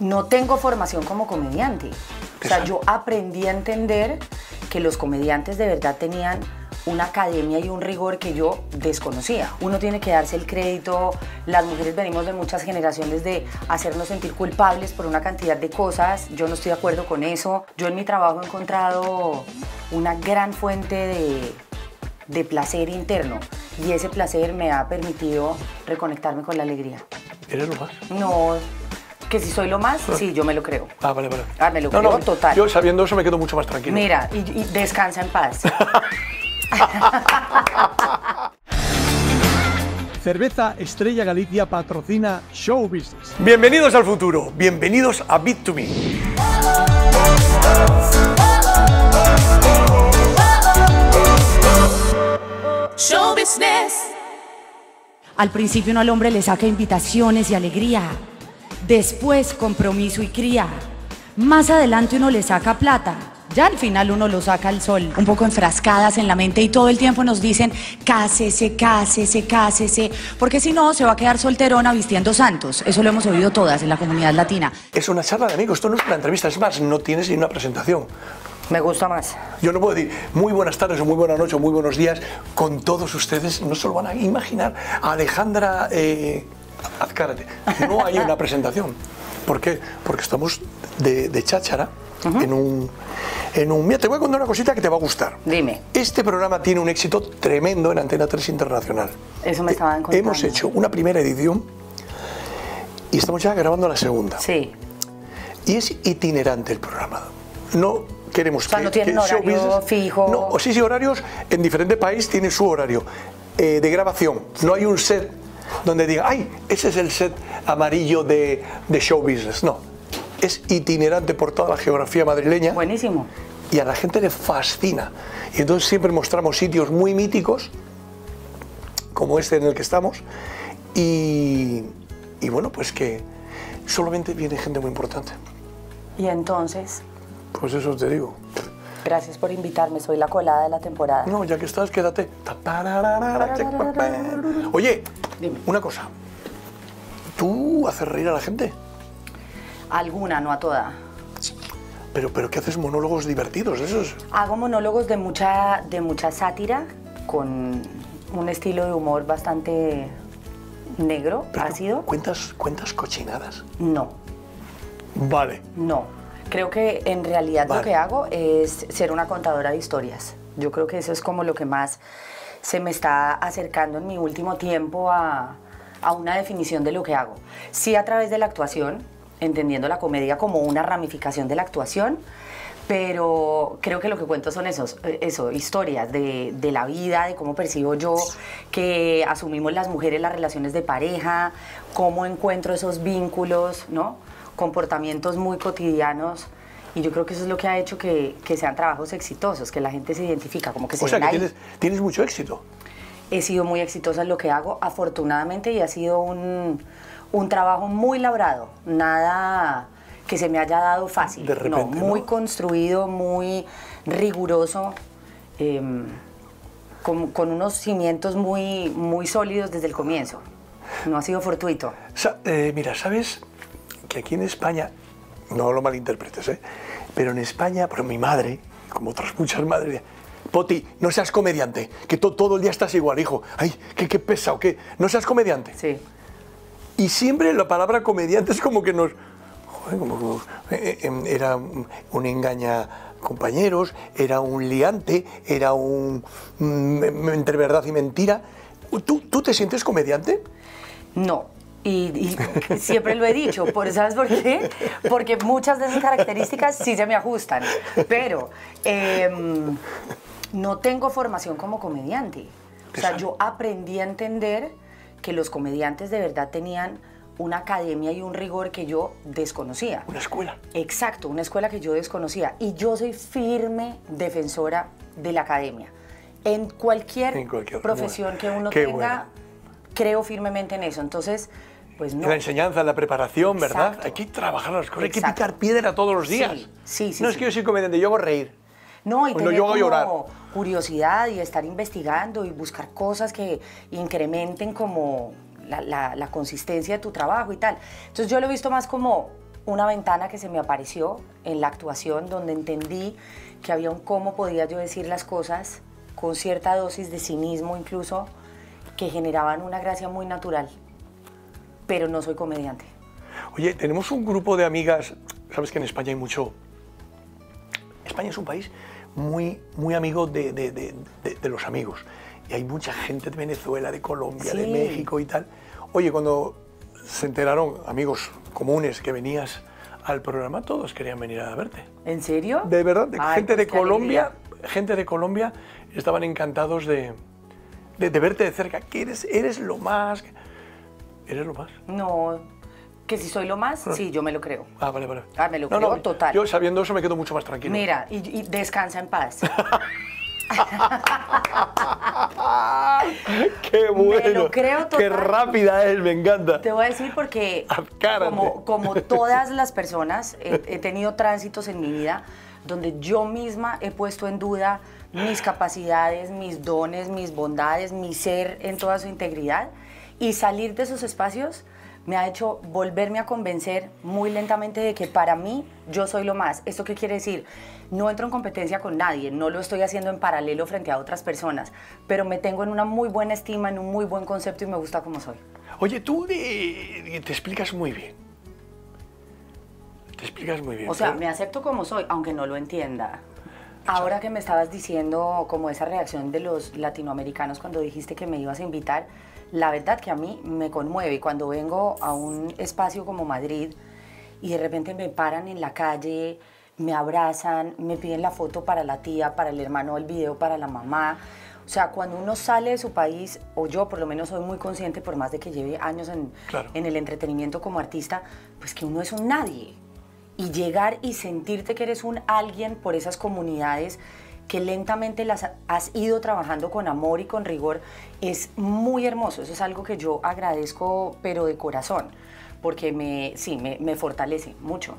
No tengo formación como comediante. O sea, yo aprendí a entender que los comediantes de verdad tenían una academia y un rigor que yo desconocía. Uno tiene que darse el crédito, las mujeres venimos de muchas generaciones de hacernos sentir culpables por una cantidad de cosas, yo no estoy de acuerdo con eso. Yo en mi trabajo he encontrado una gran fuente de, de placer interno y ese placer me ha permitido reconectarme con la alegría. ¿Eres lo más? No, que si soy lo más, sí, yo me lo creo. Ah, vale, vale. Ah, me lo No, creo no, total. Yo sabiendo eso me quedo mucho más tranquilo. Mira, y, y descansa en paz. Cerveza Estrella Galicia patrocina Show Business. Bienvenidos al futuro, bienvenidos a Bit2Me. Show business. Al principio uno al hombre le saca invitaciones y alegría, después compromiso y cría, más adelante uno le saca plata, ya al final uno lo saca al sol. Un poco enfrascadas en la mente y todo el tiempo nos dicen cásese, cásese, cásese, porque si no se va a quedar solterona vistiendo santos. Eso lo hemos oído todas en la comunidad latina. Es una charla de amigos, esto no es una entrevista, es más, no tienes ni una presentación. Me gusta más. Yo no puedo decir muy buenas tardes o muy buenas noches o muy buenos días con todos ustedes, no se lo van a imaginar. Alejandra eh, No hay una presentación. ¿Por qué? Porque estamos de, de cháchara en un... En un, mira, te voy a contar una cosita que te va a gustar. Dime. Este programa tiene un éxito tremendo en Antena 3 Internacional. Eso me estaban Eh, contando. Hemos hecho una primera edición y estamos ya grabando la segunda. Sí. Y es itinerante el programa. No queremos O sea, que. no tienen horario fijo. No, sí, sí, horarios. En diferente país tiene su horario eh, de grabación. No hay un set donde diga, ay, ese es el set amarillo de, de show business. No. Es itinerante por toda la geografía madrileña Buenísimo. y a la gente le fascina. Y entonces siempre mostramos sitios muy míticos, como este en el que estamos, y, y bueno, pues que solamente viene gente muy importante. Y entonces, Pues eso te digo. Gracias por invitarme. Soy la colada de la temporada. No, ya que estás, quédate. Oye, Dime. una cosa. ¿Tú haces reír a la gente? Alguna, no a toda. Pero, pero ¿qué haces monólogos divertidos? Esos. Hago monólogos de mucha, de mucha sátira, con un estilo de humor bastante negro, pero ácido. ¿Cuentas, ¿Cuentas cochinadas? No, Vale. no. Creo que en realidad Vale. lo que hago es ser una contadora de historias. Yo creo que eso es como lo que más se me está acercando en mi último tiempo a, a una definición de lo que hago. Sí a través de la actuación, entendiendo la comedia como una ramificación de la actuación, pero creo que lo que cuento son esos, eso, historias de, de la vida, de cómo percibo yo que asumimos las mujeres las relaciones de pareja, cómo encuentro esos vínculos, ¿no? Comportamientos muy cotidianos. Y yo creo que eso es lo que ha hecho que, que sean trabajos exitosos, que la gente se identifica, como que se O sea, que ahí. tienes, tienes mucho éxito. He sido muy exitosa en lo que hago, afortunadamente, y ha sido un, un trabajo muy labrado. Nada que se me haya dado fácil. De repente, no, muy ¿no? construido, muy riguroso, em, con, con unos cimientos muy, muy sólidos desde el comienzo. No ha sido fortuito. Sa- eh, mira, ¿sabes que aquí en España, no lo malinterpretes, ¿eh? pero en España, pero mi madre, como otras muchas madres, Poti, no seas comediante, que to- todo el día estás igual, hijo. Ay, qué, qué pesado, que no seas comediante. Sí. Y siempre la palabra comediante es como que nos... joder, como eh, eh, era un un engaña compañeros, era un liante, era un... mm, entre verdad y mentira. ¿Tú, ¿Tú te sientes comediante? No. Y, y siempre lo he dicho, por, ¿sabes por qué? Porque muchas de esas características sí se me ajustan, pero em, no tengo formación como comediante. O sea, yo aprendí a entender que los comediantes de verdad tenían una academia y un rigor que yo desconocía. Una escuela. Exacto, una escuela que yo desconocía. Y yo soy firme defensora de la academia. En cualquier, En cualquier- profesión que uno Qué tenga, bueno. creo firmemente en eso. Entonces, pues no. La enseñanza, la preparación, ¿verdad? Hay que trabajar las cosas, hay que picar piedra todos los días. sí, sí, No es que yo soy comediante, yo hago reír. No, y tener yo hago como llorar. curiosidad y estar investigando y buscar cosas que incrementen como la, la- la consistencia de tu trabajo y tal. Entonces yo lo he visto más como una ventana que se me apareció en la actuación donde entendí que había un cómo podía yo decir las cosas con cierta dosis de cinismo incluso que generaban una gracia muy natural. Pero no soy comediante. Oye, tenemos un grupo de amigas, sabes que en España hay mucho... España es un país muy, muy amigo de, de- de- de- de los amigos. Y hay mucha gente de Venezuela, de Colombia, de. México y tal. Oye, cuando se enteraron amigos comunes que venías al programa, todos querían venir a verte. ¿En serio? De verdad, de- Ay, gente pues de Colombia, alegría. gente de Colombia estaban encantados de, de, de verte de cerca. Que eres, eres lo más. Eres lo más. No, que si soy lo más, sí, yo me lo creo. Ah, vale, vale. Ah, me lo creo total. Yo sabiendo eso me quedo mucho más tranquilo. Mira, y, y descansa en paz. ¡Qué bueno! lo creo ¡Qué total. rápida es! Me encanta. Te voy a decir porque, como, como todas las personas, he, he tenido tránsitos en mi vida donde yo misma he puesto en duda mis capacidades, mis dones, mis bondades, mi ser en toda su integridad. Y salir de esos espacios me ha hecho volverme a convencer muy lentamente de que para mí yo soy lo más. ¿Esto qué quiere decir? No entro en competencia con nadie, no lo estoy haciendo en paralelo frente a otras personas, pero me tengo en una muy buena estima, en un muy buen concepto y me gusta como soy. Oye, tú eh, te explicas muy bien. Te explicas muy bien. O sea, pero- me acepto como soy, aunque no lo entienda. Ahora que me estabas diciendo como esa reacción de los latinoamericanos cuando dijiste que me ibas a invitar, la verdad que a mí me conmueve. Cuando vengo a un espacio como Madrid y de repente me paran en la calle, me abrazan, me piden la foto para la tía, para el hermano, el video para la mamá. O sea, cuando uno sale de su país, o yo por lo menos soy muy consciente, por más de que lleve años en, Claro. en el entretenimiento como artista, pues que uno es un nadie y llegar y sentirte que eres un alguien por esas comunidades que lentamente las ha- has ido trabajando con amor y con rigor es muy hermoso. Eso es algo que yo agradezco, pero de corazón, porque me, sí, me, me fortalece mucho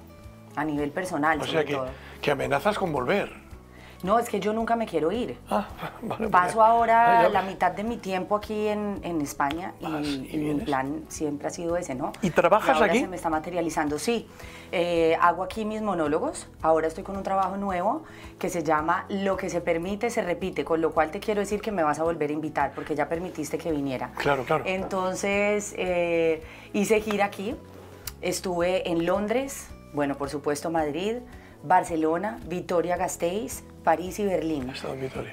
a nivel personal. o sea, sobre que, todo. que amenazas con volver. No, es que yo nunca me quiero ir. Ah, vale, Paso vale. ahora Ah, la mitad de mi tiempo aquí en, en España y, y y mi plan siempre ha sido ese, ¿no? ¿Y trabajas ahora aquí? se me está materializando, sí. Eh, hago aquí mis monólogos. Ahora estoy con un trabajo nuevo que se llama Lo que se permite se repite, con lo cual te quiero decir que me vas a volver a invitar porque ya permitiste que viniera. Claro, claro. Entonces eh, hice gira aquí. Estuve en Londres, bueno, por supuesto Madrid, Barcelona, Vitoria-Gasteiz, París y Berlín.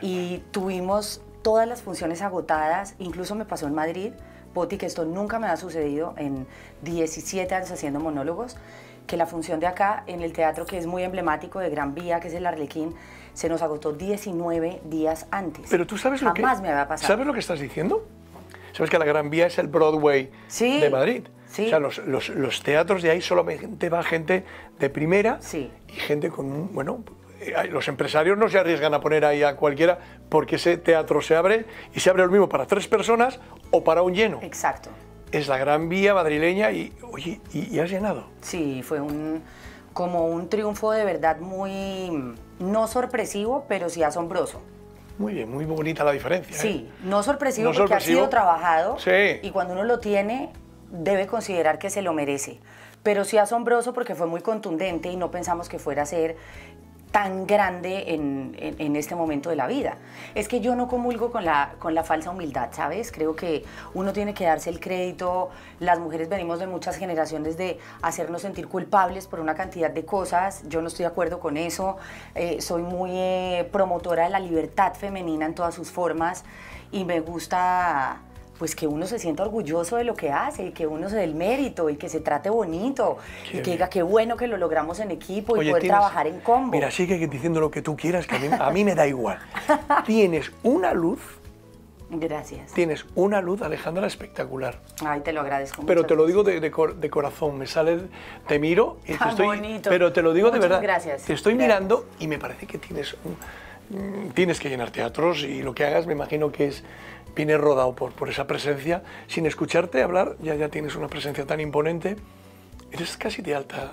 Y tuvimos todas las funciones agotadas, incluso me pasó en Madrid, Poti, que esto nunca me ha sucedido en 17 años haciendo monólogos, que la función de acá en el teatro que es muy emblemático de Gran Vía, que es el Arlequín, se nos agotó 19 días antes. Pero tú sabes lo que... Jamás me había pasado. ¿Sabes lo que estás diciendo? ¿Sabes que la Gran Vía es el Broadway Sí, de Madrid? sí. O sea, los, los- los teatros de ahí solamente va gente de primera Sí. y gente con. Bueno, los empresarios no se arriesgan a poner ahí a cualquiera porque ese teatro se abre y se abre lo mismo para tres personas o para un lleno. Exacto. Es la Gran Vía madrileña y, oye, y, y has llenado. Sí, fue un, como un triunfo de verdad muy, no sorpresivo, pero sí asombroso. Muy bien, muy bonita la diferencia. ¿eh? Sí, no sorpresivo No porque ha sido trabajado Sí. y cuando uno lo tiene debe considerar que se lo merece. Pero sí asombroso porque fue muy contundente y no pensamos que fuera a ser tan grande en, en- en este momento de la vida. Es que yo no comulgo con la, con la falsa humildad, ¿sabes? Creo que uno tiene que darse el crédito. Las mujeres venimos de muchas generaciones de hacernos sentir culpables por una cantidad de cosas. Yo no estoy de acuerdo con eso. Eh, soy muy eh, promotora de la libertad femenina en todas sus formas y me gusta pues que uno se sienta orgulloso de lo que hace y que uno se dé el mérito y que se trate bonito Qué y que diga qué bueno que lo logramos en equipo y poder tienes- trabajar en combo. Mira, sigue diciendo lo que tú quieras, que a mí, a mí me da igual. tienes una luz, Gracias. tienes una luz, Alejandra, espectacular. Ay, te lo agradezco Pero te lo digo de, de cor- de corazón, me sale, te miro y te Tan estoy, bonito. pero te lo digo de verdad. gracias. Te estoy Gracias. mirando y me parece que tienes, un- tienes que llenar teatros y lo que hagas me imagino que es viene rodado por, por esa presencia. Sin escucharte hablar ya ya tienes una presencia tan imponente. Eres casi de alta.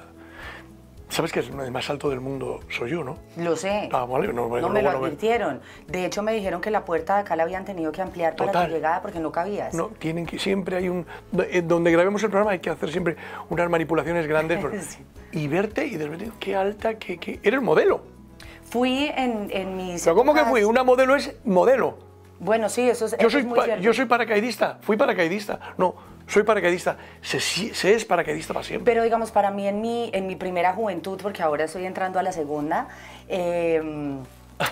Sabes que el más alto del mundo soy yo, ¿no? Lo sé. Ah, vale, no, no me lo advirtieron. De hecho, me dijeron que la puerta de acá la habían tenido que ampliar para tu llegada porque no cabías. No, tienen que siempre hay un eh, donde grabemos el programa hay que hacer siempre unas manipulaciones grandes y verte y de repente qué alta, qué, qué... eres modelo. Fui en, en mis. ¿Pero cómo que fui? Una modelo es modelo. Bueno, sí, eso es, yo soy, muy cierto. Yo soy paracaidista, fui paracaidista. No, soy paracaidista. Se, se, es paracaidista para siempre. Pero digamos, para mí en mi, en mi primera juventud, porque ahora estoy entrando a la segunda, eh,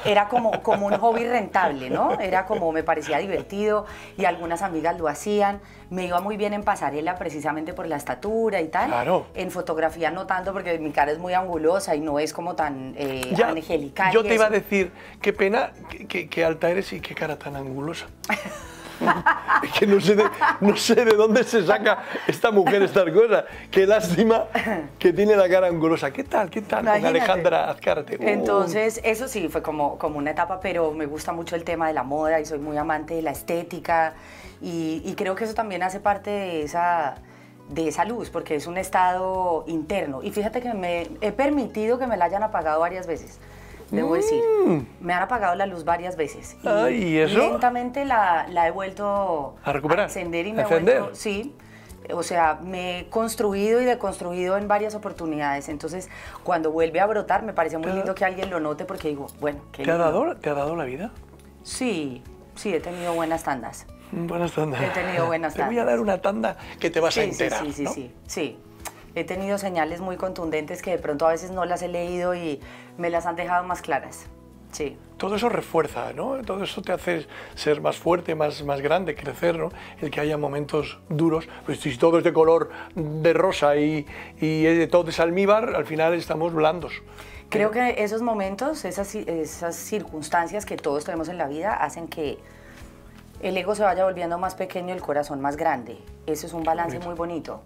era como, como un hobby rentable, ¿no? Era como me parecía divertido y algunas amigas lo hacían. Me iba muy bien en pasarela precisamente por la estatura y tal. Claro. En fotografía no tanto porque mi cara es muy angulosa y no es como tan eh, angelical. Yo te iba a decir, qué pena, qué alta eres y qué cara tan angulosa. es que no sé, de, no sé de dónde se saca esta mujer estas cosas. Qué lástima que tiene la cara angulosa. ¿Qué tal? ¿Qué tal? Con Alejandra Azcárate. Uh. Entonces, eso sí, fue como, como una etapa, pero me gusta mucho el tema de la moda y soy muy amante de la estética. Y, y creo que eso también hace parte de esa de esa luz, porque es un estado interno. Y fíjate que me he permitido que me la hayan apagado varias veces debo decir. Mm. Me han apagado la luz varias veces. Y, eso? lentamente la, he vuelto a recuperar. A encender y me he vuelto, sí. O sea, me he construido y deconstruido en varias oportunidades. Entonces, cuando vuelve a brotar, me parece muy lindo que alguien lo note porque digo, bueno, ¿Te ha, dado, ¿Te ha dado la vida? Sí, sí, he tenido buenas tandas. Buenas tandas. He tenido buenas tandas. Te voy a dar una tanda que te vas a enterar. Sí, sí, sí, sí, sí he tenido señales muy contundentes que de pronto a veces no las he leído y me las han dejado más claras. Sí. Todo eso refuerza, ¿no? Todo eso te hace ser más fuerte, más, más grande, crecer, ¿no? El que haya momentos duros. Pues si todo es de color de rosa y, y todo es almíbar, al final estamos blandos. Creo que esos momentos, esas, esas circunstancias que todos tenemos en la vida hacen que el ego se vaya volviendo más pequeño, el corazón más grande. Eso es un balance muy bonito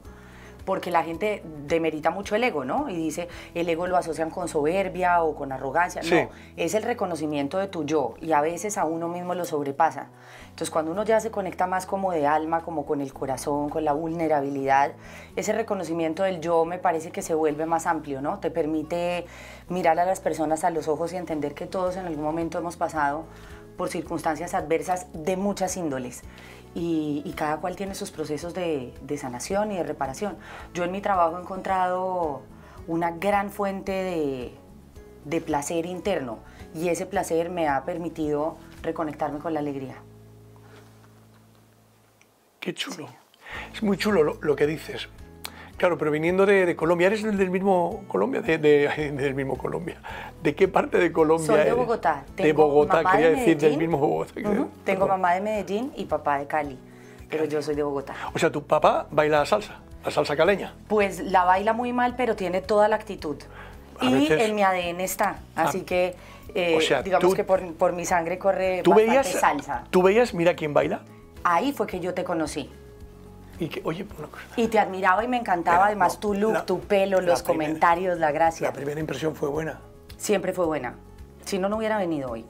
porque la gente demerita mucho el ego, ¿no? Y dice, el ego lo asocian con soberbia o con arrogancia. No, es el reconocimiento de tu yo y a veces a uno mismo lo sobrepasa. Entonces, cuando uno ya se conecta más como de alma, como con el corazón, con la vulnerabilidad, ese reconocimiento del yo me parece que se vuelve más amplio, ¿no? Te permite mirar a las personas a los ojos y entender que todos en algún momento hemos pasado por circunstancias adversas de muchas índoles y, cada cual tiene sus procesos de, sanación y de reparación. Yo en mi trabajo he encontrado una gran fuente de, placer interno y ese placer me ha permitido reconectarme con la alegría. Qué chulo. Es muy chulo lo, que dices. Claro, pero viniendo de, Colombia, ¿eres del mismo Colombia? De, del mismo Colombia. ¿De qué parte de Colombia Soy de Bogotá. de Bogotá, quería decir del mismo Bogotá. Tengo mamá de Medellín y papá de Cali, pero yo soy de Bogotá. O sea, ¿tu papá baila salsa? ¿La salsa caleña? Pues la baila muy mal, pero tiene toda la actitud. y en mi ADN está, así ah. que eh, digamos que por, por, mi sangre corre ¿tú bastante veías, salsa. ¿Tú veías Mira quién baila? Ahí fue que yo te conocí. Y que, oye, cosa. Y te admiraba y me encantaba, además tu look, tu pelo, los comentarios, la gracia. La primera impresión fue buena. Siempre fue buena. Si no, no hubiera venido hoy.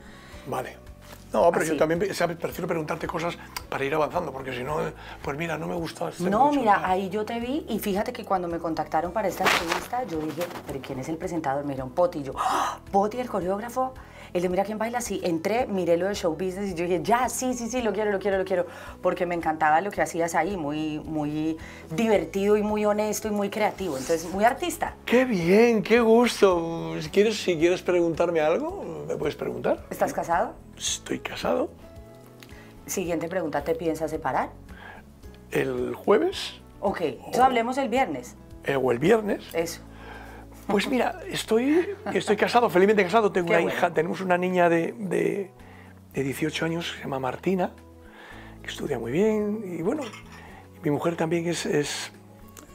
Vale. No, pero yo también ¿sabes? prefiero preguntarte cosas para ir avanzando, porque si no, pues mira, no me gusta. No, mira, ahí yo te vi y fíjate que cuando me contactaron para esta entrevista, yo dije, ¿pero quién es el presentador? Me dieron Poti y yo, ¡Ah! ¿Poti, el coreógrafo? El de Mira quién baila, sí. Entré, miré lo de show business y yo dije, ya, sí, sí, sí, lo quiero, lo quiero, lo quiero. Porque me encantaba lo que hacías ahí, muy, muy divertido y muy honesto y muy creativo. Entonces, muy artista. Qué bien, qué gusto. Si quieres, si quieres preguntarme algo, me puedes preguntar. ¿Estás casado? Estoy casado. Siguiente pregunta, ¿te piensas separar? ¿El jueves? Ok, entonces hablemos el viernes. Eh, o el viernes. Eso. Pues mira, estoy, estoy casado, felizmente casado, tengo una hija, tenemos una niña de, de, 18 años que se llama Martina, que estudia muy bien y bueno, mi mujer también es, es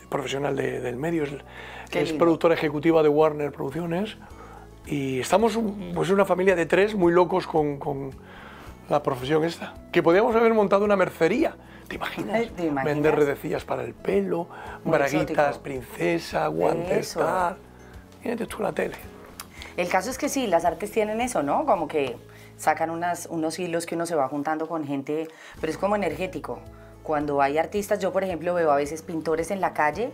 profesional del medio, es, productora ejecutiva de Warner Producciones y estamos pues una familia de tres muy locos con, con la profesión esta, que podríamos haber montado una mercería. ¿Te imaginas? ¿Te imaginas? Vender redecillas para el pelo, braguitas, princesa, guantes, tal. Fíjate tú la tele. El caso es que sí, las artes tienen eso, ¿no? Como que sacan unos hilos que uno se va juntando con gente, pero es como energético. Cuando hay artistas, yo por ejemplo veo a veces pintores en la calle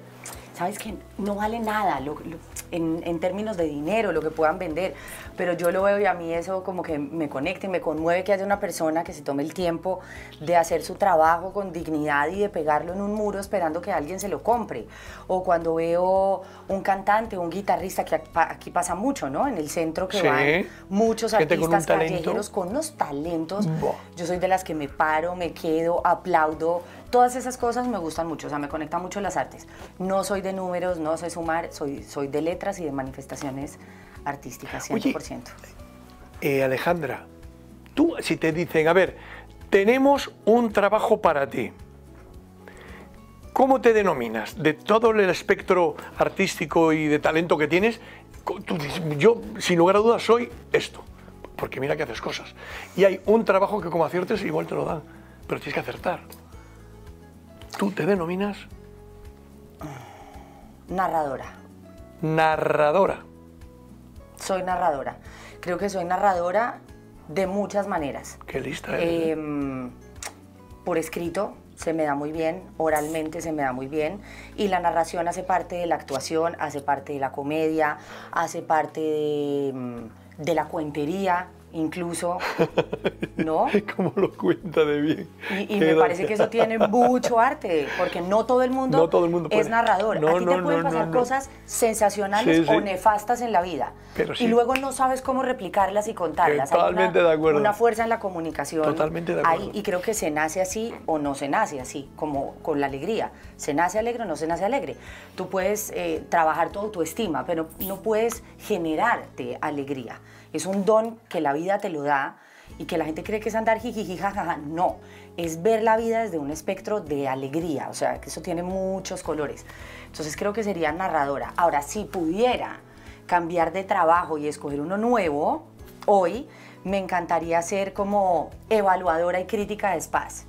sabes que no vale nada lo- lo- en, en términos de dinero, lo que puedan vender, pero yo lo veo y a mí eso como que me conecta y me conmueve que haya una persona que se tome el tiempo de hacer su trabajo con dignidad y de pegarlo en un muro esperando que alguien se lo compre. O cuando veo un cantante, un guitarrista, que aquí pa- aquí pasa mucho, ¿no? En el centro que Sí. van muchos con artistas talento. callejeros con unos talentos. Buah. Yo soy de las que me paro, me quedo, aplaudo. Todas esas cosas me gustan mucho, o sea, me conectan mucho las artes. No soy de números, no sé sumar, soy, soy de letras y de manifestaciones artísticas, 100%. Oye, Eh, Alejandra, tú si te dicen, a ver, tenemos un trabajo para ti, ¿cómo te denominas? De todo el espectro artístico y de talento que tienes, tú yo sin lugar a dudas soy esto, porque mira que haces cosas. Y hay un trabajo que como aciertes igual te lo dan, pero tienes que acertar. Tú te denominas Narradora. narradora. Soy narradora. Creo que soy narradora de muchas maneras. Qué lista eres. ¿eh? Em, por escrito se me da muy bien, oralmente se me da muy bien, y la narración hace parte de la actuación, hace parte de la comedia, hace parte de, de la cuentería, incluso, ¿no? ¿Cómo lo cuenta de bien? Y, me parece que eso tiene mucho arte, porque no todo el mundo, No todo el mundo es narrador. No, a ti te no, pueden no, pasar cosas sensacionales Sí, sí. o nefastas en la vida. Pero sí. Y luego no sabes cómo replicarlas y contarlas. Hay Totalmente una, de acuerdo. Una fuerza en la comunicación. Totalmente de ahí, acuerdo. y creo que se nace así o no se nace así, como con la alegría. Se nace alegre o no se nace alegre. Tú puedes eh, trabajar tu autoestima, pero no puedes generarte alegría. Es un don que la vida te lo da y que la gente cree que es andar jijiji, jajaja. No, es ver la vida desde un espectro de alegría, o sea, que eso tiene muchos colores. Entonces creo que sería narradora. Ahora, si pudiera cambiar de trabajo y escoger uno nuevo, hoy me encantaría ser como evaluadora y crítica de spas.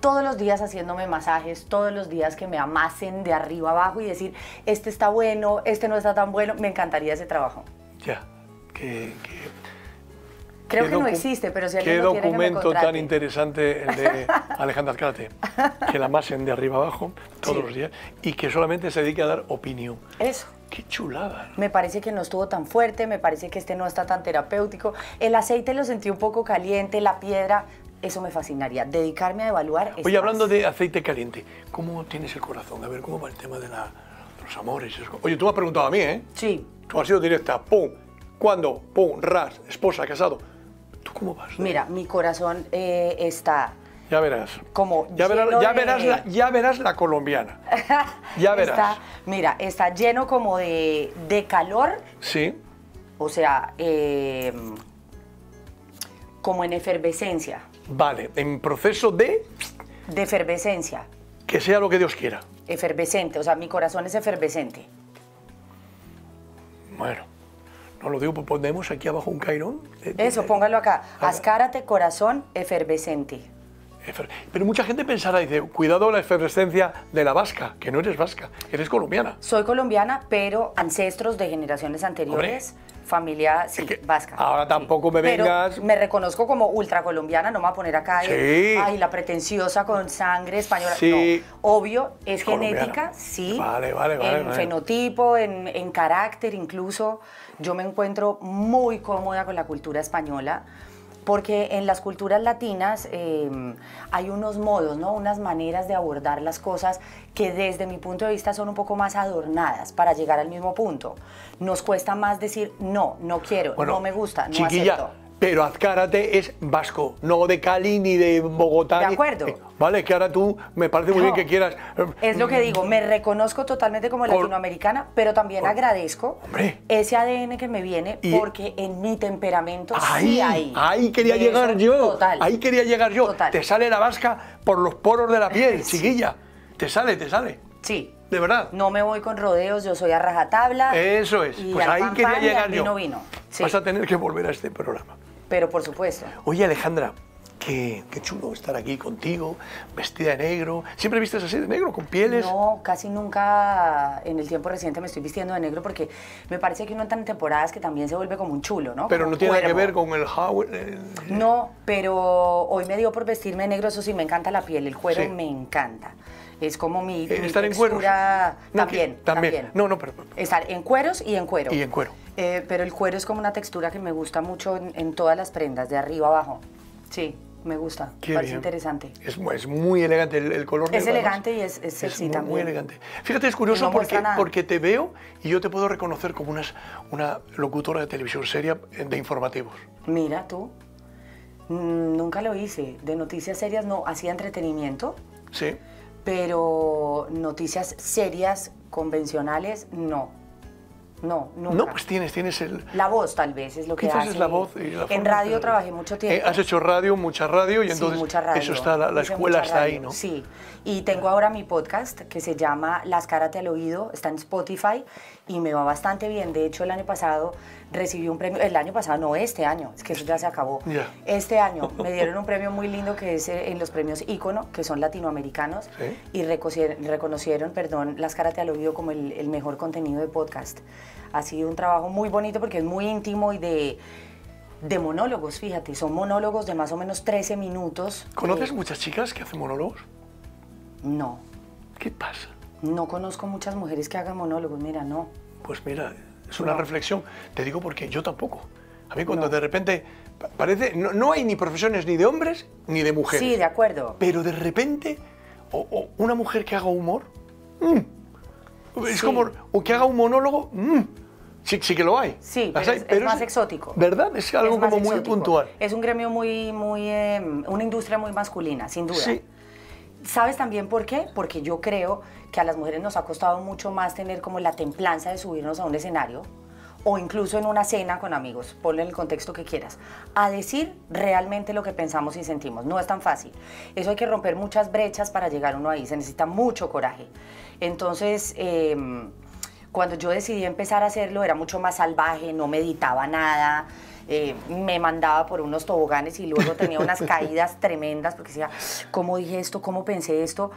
Todos los días haciéndome masajes, todos los días que me amasen de arriba abajo y decir, este está bueno, este no está tan bueno, me encantaría ese trabajo. Ya, que, que- Creo qué que no existe, pero si Qué alguien lo tiene, que me documento tan interesante el de Alejandra Azcárate, que la masen de arriba abajo todos Sí. los días y que solamente se dedique a dar opinión. Eso. Qué chulada. ¿no? Me parece que no estuvo tan fuerte, me parece que este no está tan terapéutico. El aceite lo sentí un poco caliente, la piedra, eso me fascinaría. Dedicarme a evaluar. Oye, hablando de aceite caliente, ¿cómo tienes el corazón? A ver, ¿cómo va el tema de, la- de los amores? Oye, tú me has preguntado a mí, ¿eh? Sí, Tú has sido directa, pum, ¿cuándo? Pum, ras, esposa, casado. ¿Tú cómo vas? mira, mi corazón eh, está Ya verás. como Ya verás, ya de- verás, la, ya verás la colombiana. Ya verás. Está, mira, está lleno como de, de calor, Sí. o sea, eh, como en efervescencia, Vale, en proceso de de efervescencia, que sea lo que Dios quiera. efervescente, o sea, mi corazón es efervescente. Bueno, no lo digo, pues ponemos aquí abajo un cairón. Eso, póngalo acá. ver. Ascárate, corazón efervescente. efer- Pero mucha gente pensará, dice, cuidado la efervescencia de la vasca, que no eres vasca, eres colombiana. Soy colombiana, pero ancestros de generaciones anteriores, familia sí, Es que vasca. ahora sí. tampoco me Pero vengas- Me reconozco como ultra colombiana, no me voy a poner acá Sí. ay, la pretenciosa con sangre española. Sí. No, obvio, es genética, sí. Vale, vale, vale, En vale. fenotipo, en, en carácter incluso. Yo me encuentro muy cómoda con la cultura española. Porque en las culturas latinas eh, hay unos modos, ¿no? unas maneras de abordar las cosas que desde mi punto de vista son un poco más adornadas para llegar al mismo punto. Nos cuesta más decir no, no quiero, Bueno, no me gusta, no chiquilla, acepto. Pero Azcárate es vasco, no de Cali ni de Bogotá. De acuerdo. Eh, Vale, que ahora tú me parece muy bien que quieras. eh, Es lo que digo, me reconozco totalmente como Por- latinoamericana, pero también agradezco Hombre. ese ADN que me viene Y- porque en mi temperamento Ahí, sí hay. ahí quería llegar eso, yo. Total. Ahí quería llegar yo. Total. Te sale la vasca por los poros de la piel, Sí. chiquilla. Te sale, te sale. Sí. De verdad. No me voy con rodeos, yo soy a rajatabla. Eso es. y Pues ahí pan, quería pan y al llegar yo. vino, vino. Sí, Vas a tener que volver a este programa. Pero por supuesto. Oye, Alejandra, qué, qué chulo estar aquí contigo, vestida de negro. ¿Siempre vistes así de negro, con pieles? No, casi nunca en el tiempo reciente me estoy vistiendo de negro porque me parece que uno entra en temporadas que también se vuelve como un chulo, ¿no? Pero Como no tiene nada que cuervo. ver con el Howard. el- No, pero hoy me dio por vestirme de negro, eso sí, me encanta la piel, el cuero Sí. me encanta. Es como mi, Eh, mi ¿Estar en cueros? textura- No, que- también, también. No, no, pero... Estar en cueros y en cuero. Y en cuero. Eh, pero el cuero es como una textura que me gusta mucho en, en todas las prendas, de arriba abajo. Sí, me gusta. Qué Parece bien. interesante. Es, mu- es muy elegante el, el color Es negro, además. elegante y es- es sexy muy, también. muy elegante. Fíjate, es curioso no porque, te veo y yo te puedo reconocer como unas- una locutora de televisión seria de informativos. Mira tú. Mm, Nunca lo hice. De noticias serias no, hacía entretenimiento, Sí. pero noticias serias, convencionales, no. No, nunca. No, pues tienes, tienes el... La voz tal vez es lo que Quizás hace. es la voz y la en radio trabajé mucho tiempo. Eh, has hecho radio, mucha radio y Sí, entonces mucha radio. eso está, la, la escuela está ahí, ¿no? Sí. Y tengo ahora mi podcast que se llama Las Cárate al Oído, está en Spotify y me va bastante bien. De hecho, el año pasado recibí un premio, el año pasado, no, este año, es que eso ya se acabó. Este año me dieron un premio muy lindo que es eh, en los premios Ícono, que son latinoamericanos, Sí. y reconocieron, perdón, Las Cárate al Oído como el, el mejor contenido de podcast. Ha sido un trabajo muy bonito porque es muy íntimo y de de monólogos, fíjate, son monólogos de más o menos 13 minutos. ¿Conoces Eh, muchas chicas que hacen monólogos? No, ¿Qué pasa? No conozco muchas mujeres que hagan monólogos, mira, no. Pues mira, es una No. reflexión. Te digo porque yo tampoco. A mí cuando No. de repente pa- parece, no, no hay ni profesiones ni de hombres ni de mujeres. Sí, de acuerdo. Pero de repente, o, o una mujer que haga humor, mm, es Sí. como, o que haga un monólogo, mm, sí, sí que lo hay. Sí, pero hay, es- es más exótico. ¿Verdad? Es algo Es como muy puntual. Es un gremio muy, muy, eh, una industria muy masculina, sin duda. Sí. ¿Sabes también por qué? Porque yo creo que a las mujeres nos ha costado mucho más tener como la templanza de subirnos a un escenario o incluso en una cena con amigos, ponle el contexto que quieras, a decir realmente lo que pensamos y sentimos. No es tan fácil. Eso hay que romper muchas brechas para llegar uno ahí, se necesita mucho coraje. Entonces, em, cuando yo decidí empezar a hacerlo era mucho más salvaje, no meditaba nada, eh, me mandaba por unos toboganes y luego tenía unas caídas tremendas porque decía, ¿cómo dije esto? ¿Cómo pensé esto?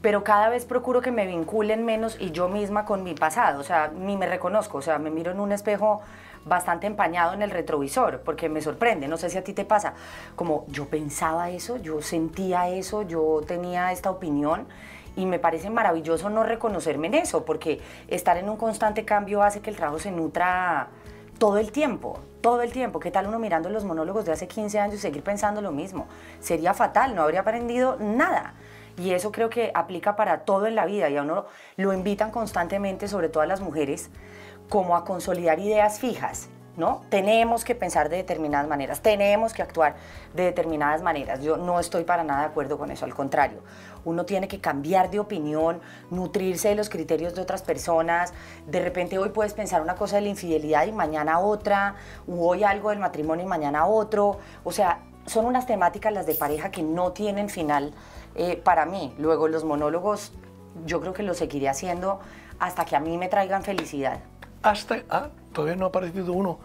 Pero cada vez procuro que me vinculen menos y yo misma con mi pasado, o sea, ni me reconozco, o sea, me miro en un espejo bastante empañado en el retrovisor, porque me sorprende, no sé si a ti te pasa, como yo pensaba eso, yo sentía eso, yo tenía esta opinión y me parece maravilloso no reconocerme en eso, porque estar en un constante cambio hace que el trabajo se nutra todo el tiempo, todo el tiempo. ¿Qué tal uno mirando los monólogos de hace 15 años y seguir pensando lo mismo? Sería fatal, no habría aprendido nada. Y eso creo que aplica para todo en la vida y a uno lo invitan constantemente, sobre todo a las mujeres, como a consolidar ideas fijas, ¿no? Tenemos que pensar de determinadas maneras, tenemos que actuar de determinadas maneras. Yo no estoy para nada de acuerdo con eso, al contrario. Uno tiene que cambiar de opinión, nutrirse de los criterios de otras personas. De repente hoy puedes pensar una cosa de la infidelidad y mañana otra, o hoy algo del matrimonio y mañana otro. O sea, son unas temáticas las de pareja que no tienen final eh, para mí. Luego los monólogos yo creo que los seguiré haciendo hasta que a mí me traigan felicidad. Hasta, ah, todavía no ha aparecido uno.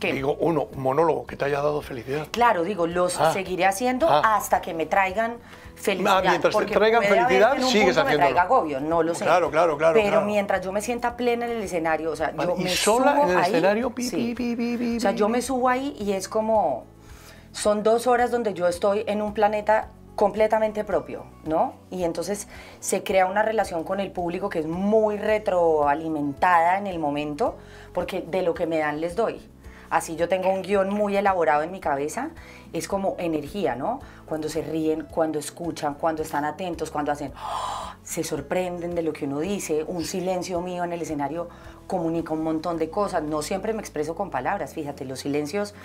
¿Qué? Digo, uno, un monólogo que te haya dado felicidad. Claro, digo, los Ah. seguiré haciendo Ah. hasta que me traigan felicidad. Ah, mientras te traigan felicidad, sigues punto me traiga agobio, no lo sé. Claro, claro, claro, Pero claro. mientras yo me sienta plena en el escenario, o sea, Vale, yo y me sola subo en el ahí, escenario, pi, sí. pi, pi, O sea, yo me subo ahí y es como, son dos horas donde yo estoy en un planeta completamente propio, ¿no? Y entonces se crea una relación con el público que es muy retroalimentada en el momento, porque de lo que me dan les doy. Así yo tengo un guion muy elaborado en mi cabeza, es como energía, ¿no? Cuando se ríen, cuando escuchan, cuando están atentos, cuando hacen, ¡ah! se sorprenden de lo que uno dice, un silencio mío en el escenario comunica un montón de cosas, no siempre me expreso con palabras, fíjate, los silencios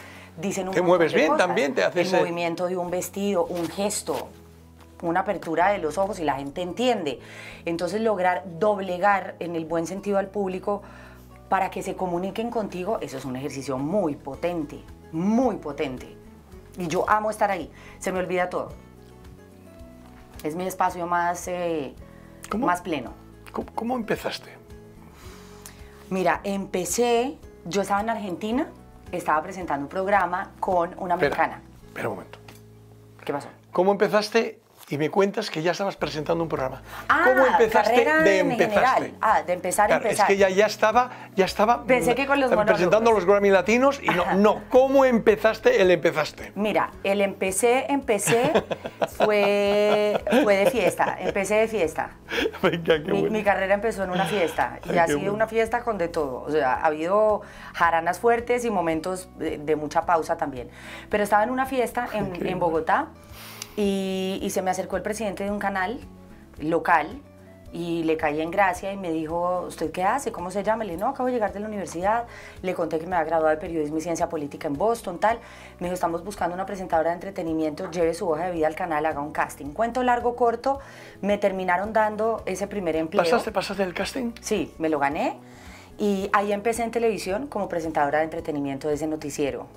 dicen un Te montón mueves de bien cosas. también, te haces, El movimiento de un vestido, un gesto, una apertura de los ojos y la gente entiende. Entonces lograr doblegar en el buen sentido al público para que se comuniquen contigo, eso es un ejercicio muy potente, muy potente. Y yo amo estar ahí, se me olvida todo. Es mi espacio más, eh, más pleno. ¿Cómo, cómo empezaste? Mira, empecé, yo estaba en Argentina, estaba presentando un programa con una Espera, mexicana. espera un momento. ¿Qué pasó? ¿Cómo empezaste y me cuentas que ya estabas presentando un programa. Ah, ¿Cómo empezaste de empezaste? Ah, de empezar, Claro, empezar. Es que ya, ya estaba, ya estaba Pensé que con los mm, presentando los Grammy Latinos y no, no. ¿Cómo empezaste el empezaste? Mira, el empecé, empecé, fue, fue de fiesta, empecé de fiesta. Venga, qué Mi, bueno. mi carrera empezó en una fiesta y Ay, ha sido bueno. una fiesta con de todo. O sea, ha habido jaranas fuertes y momentos de, de mucha pausa también. Pero estaba en una fiesta en, en Bogotá y, y se me acercó el presidente de un canal local y le caí en gracia y me dijo, ¿usted qué hace? ¿Cómo se llama? Le dije, no, acabo de llegar de la universidad. Le conté que me había graduado de periodismo y ciencia política en Boston, tal. Me dijo, estamos buscando una presentadora de entretenimiento, lleve su hoja de vida al canal, haga un casting. Cuento largo, corto, me terminaron dando ese primer empleo. ¿Pasaste, pasaste el casting? Sí, me lo gané. Y ahí empecé en televisión como presentadora de entretenimiento de ese noticiero.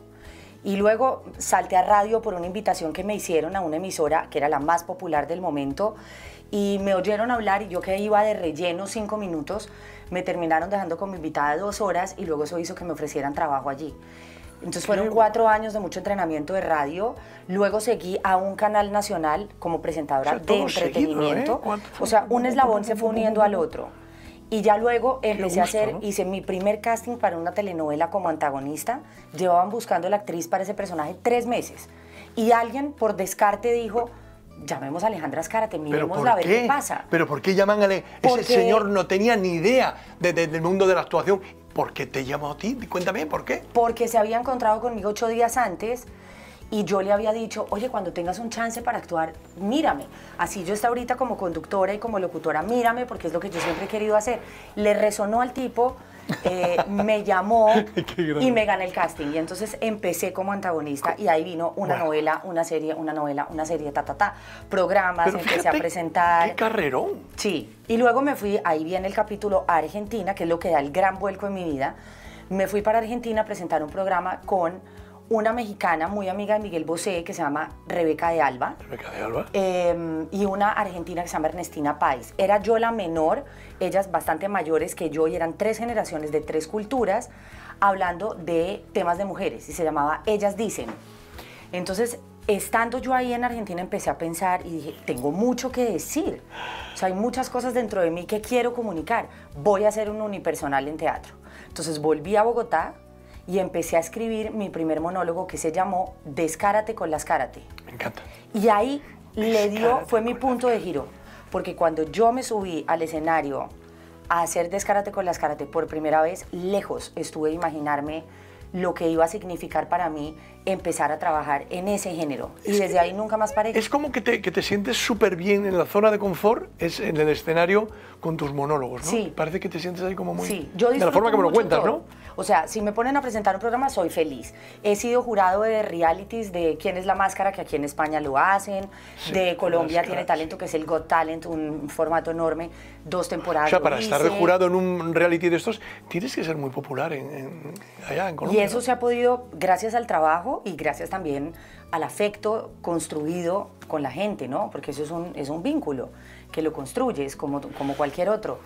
Y luego salté a radio por una invitación que me hicieron a una emisora que era la más popular del momento. Y me oyeron hablar y yo que iba de relleno cinco minutos, me terminaron dejando como invitada dos horas y luego eso hizo que me ofrecieran trabajo allí. Entonces fueron cuatro años de mucho entrenamiento de radio. Luego seguí a un canal nacional como presentadora O sea, de seguido, entretenimiento. ¿eh? O sea, un eslabón se fue uniendo al otro. Y ya luego empecé a hacer, ¿no? hice mi primer casting para una telenovela como antagonista. Llevaban buscando la actriz para ese personaje tres meses. Y alguien por descarte dijo, llamemos a Alejandra Azcárate, ¿Pero miremosla a ver qué qué? pasa. ¿Pero por qué llaman a Ale- Porque- Ese señor no tenía ni idea de- de- del mundo de la actuación. ¿Por qué te llamó a ti? Cuéntame, ¿por qué? porque se había encontrado conmigo ocho días antes y yo le había dicho, oye, cuando tengas un chance para actuar, mírame. Así yo está ahorita como conductora y como locutora, mírame porque es lo que yo siempre he querido hacer. Le resonó al tipo, eh, me llamó y me gané el casting. Y entonces empecé como antagonista y ahí vino una Bueno. novela, una serie, una novela, una serie, ta, ta, ta. Programas, Pero empecé fíjate, a presentar. ¡Qué carrerón! Sí, y luego me fui, ahí viene el capítulo a Argentina, que es lo que da el gran vuelco en mi vida. Me fui para Argentina a presentar un programa con una mexicana muy amiga de Miguel Bosé, que se llama Rebeca de Alba, Rebeca de Alba. eh, y una argentina que se llama Ernestina Pais. Era yo la menor, ellas bastante mayores que yo, y eran tres generaciones de tres culturas, hablando de temas de mujeres, y se llamaba Ellas Dicen. Entonces, estando yo ahí en Argentina, empecé a pensar y dije, tengo mucho que decir. O sea, hay muchas cosas dentro de mí que quiero comunicar. Voy a hacer un unipersonal en teatro. Entonces, volví a Bogotá y empecé a escribir mi primer monólogo que se llamó Descárate con las Cárate. Me encanta. Y ahí le dio, fue mi punto de giro. Porque cuando yo me subí al escenario a hacer Descárate con las Karate por primera vez, lejos estuve de imaginarme lo que iba a significar para mí empezar a trabajar en ese género. Y desde ahí nunca más paré. Es como que te, que te sientes súper bien en la zona de confort, es en el escenario con tus monólogos, ¿no? Sí. Parece que te sientes ahí como muy... Sí, yo de la forma que me lo cuentas, todo. ¿no? O sea, si me ponen a presentar un programa, soy feliz. He sido jurado de realities de quién es la máscara, que aquí en España lo hacen. Sí, de Colombia tiene talento, que es el Got Talent, un formato enorme. Dos temporadas. O sea, para estar de jurado en un reality de estos, tienes que ser muy popular en, en- allá en Y Colombia. Eso se ha podido gracias al trabajo y gracias también al afecto construido con la gente, ¿no? Porque eso es un, es un vínculo que lo construyes como, como cualquier otro.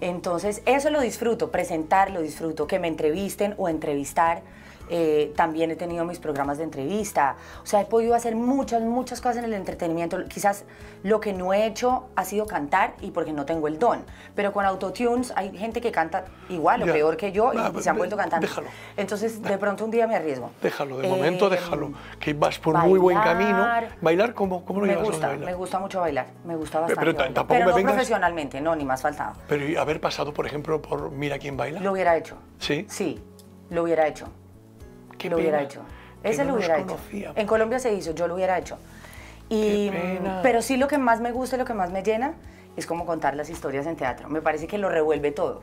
Entonces, eso lo disfruto, presentar lo disfruto, que me entrevisten o entrevistar. Eh, también he tenido mis programas de entrevista. O sea, he podido hacer muchas, muchas cosas en el entretenimiento. Quizás lo que no he hecho ha sido cantar y porque no tengo el don. Pero con autotunes hay gente que canta igual o peor que yo y, Ah, y se han vuelto cantantes. déjalo. Entonces, de pronto un día me arriesgo. Déjalo, de Eh, momento déjalo, que vas por muy buen camino. bailar. ¿Bailar cómo, cómo lo Me llevas a gusta, bailar? me gusta mucho bailar, me gusta Pero- bastante. pero bailar. tampoco Pero me no vengas- profesionalmente, no, ni más faltado. Pero ¿y haber pasado, por ejemplo, por Mira quién baila. Lo hubiera hecho. ¿Sí? Sí, lo hubiera hecho. Qué lo hubiera hecho. Ese no lo hubiera hecho. En Colombia se hizo, yo lo hubiera hecho. Y, Qué pena. Pero sí lo que más me gusta y lo que más me llena es como contar las historias en teatro. Me parece que lo revuelve todo.